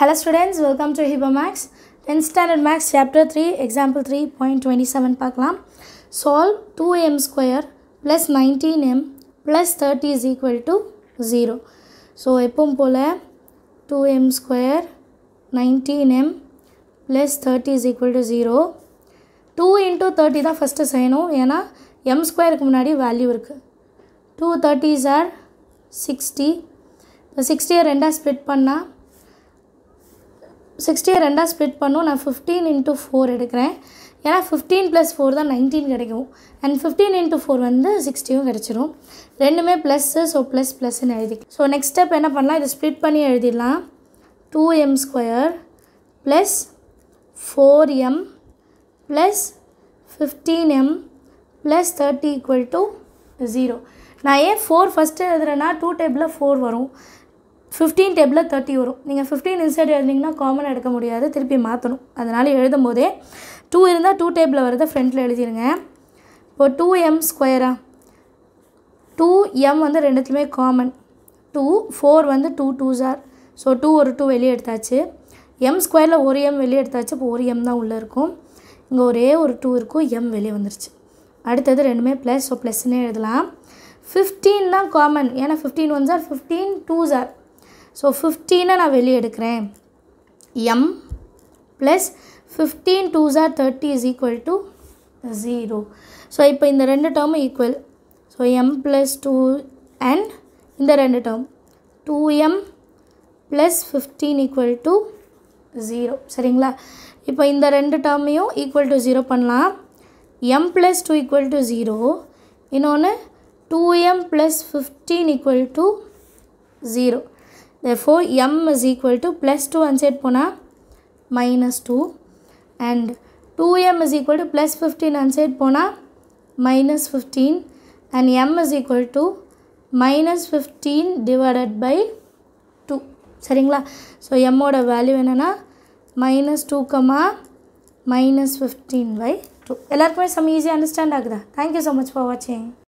Hello students, welcome to Hiba Max. 10th standard Max chapter 3, example 3.27 பார்க்கலாம். Solve 2m square plus 19m plus 30 is equal to 0. So எப்பவும் போல 2m square 19m plus 30 is equal to 0. 2 into 30 தான் first செய்யணும் ஏன்னா m ஸ்கொயருக்கு முன்னாடி value இருக்குது two thirties R sixty இப்போ சிக்ஸ்டியை ரெண்டாக ஸ்ப்ளிட் பண்ணால் சிக்ஸ்டியை ரெண்டாக ஸ்ப்ளிட் பண்ணும். நான் ஃபிஃப்டீன் இன்ட்டு ஃபோர் எடுக்கிறேன். ஏன்னா ஃபிஃப்டீன் ப்ளஸ் ஃபோர் தான் நைன்டீன் கிடைக்கும். அண்ட் ஃபிஃப்டீன் இன்ட்டு ஃபோர் வந்து சிக்ஸ்டியும் கிடச்சிரும். ரெண்டுமே ப்ளஸ்ஸு ஸோ ப்ளஸ் ப்ளஸ்ன்னு எழுதி. ஸோ நெக்ஸ்ட் ஸ்டெப் என்ன பண்ணலாம்? இதை ஸ்ப்ளிட் பண்ணி எழுதிடலாம். Two m square plus four m plus fifteen m plus thirty equal to zero நான் ஏன் ஃபோர் ஃபஸ்ட்டு எழுதுறேன்னா டூ டேபிளில் ஃபோர் வரும். ஃபிஃப்டீன் டேபிளில் தேர்ட்டி வரும். நீங்கள் ஃபிஃப்டீன் இன்சைட் எழுதிங்கன்னா காமன் எடுக்க முடியாது. திருப்பி மாற்றணும் அதனால் எழுதும் போதே டூ இருந்தால் டூ டேபிளில் வரதை ஃப்ரண்ட்டில் எழுதிடுங்க இப்போ டூ எம் ஸ்கொயரா டூ எம் வந்து ரெண்டுத்துலேயுமே காமன் டூ ஃபோர் வந்து டூ டூ ஜார் ஸோ டூ ஒரு டூ வெளியே எடுத்தாச்சு. எம் ஸ்கொயரில் ஒரு எம் வெளியே எடுத்தாச்சு. இப்போ ஒரு எம் தான் உள்ளே இருக்கும். இங்கே ஒரே ஒரு டூ இருக்கும். எம் வெளியே வந்துருச்சு. அடுத்தது ரெண்டுமே ப்ளஸ் ஸோ ப்ளஸ்ன்னே எழுதலாம். ஃபிஃப்டீன் தான் காமன் ஏன்னா ஃபிஃப்டீன் ஒன் ஜார் ஃபிஃப்டீன் டூ ஜார் ஸோ ஃபிஃப்டீனை நான் வெளியே எடுக்கிறேன். M plus fifteen two jar thirty is equal to zero so இப்போ இந்த ரெண்டு டேர்மும் equal so m plus two and இந்த ரெண்டு term two m plus fifteen equal to zero சரிங்களா? இப்போ இந்த ரெண்டு டேர்மையும் ஈக்குவல் டு ஜீரோ பண்ணலாம். M plus two equal to zero இன்னொன்று two m plus fifteen equal to zero therefore m is equal to plus 2 and anside போனால் minus 2 and 2m is equal to plus 15 and anside போனால் minus 15 and m is equal to minus 15 divided by 2 சரிங்களா so எம்மோட value என்னென்னா minus two comma minus fifteen by two எல்லாருக்குமே some ஈஸியாக understand ஆகுதா thank you so much for வாட்சிங்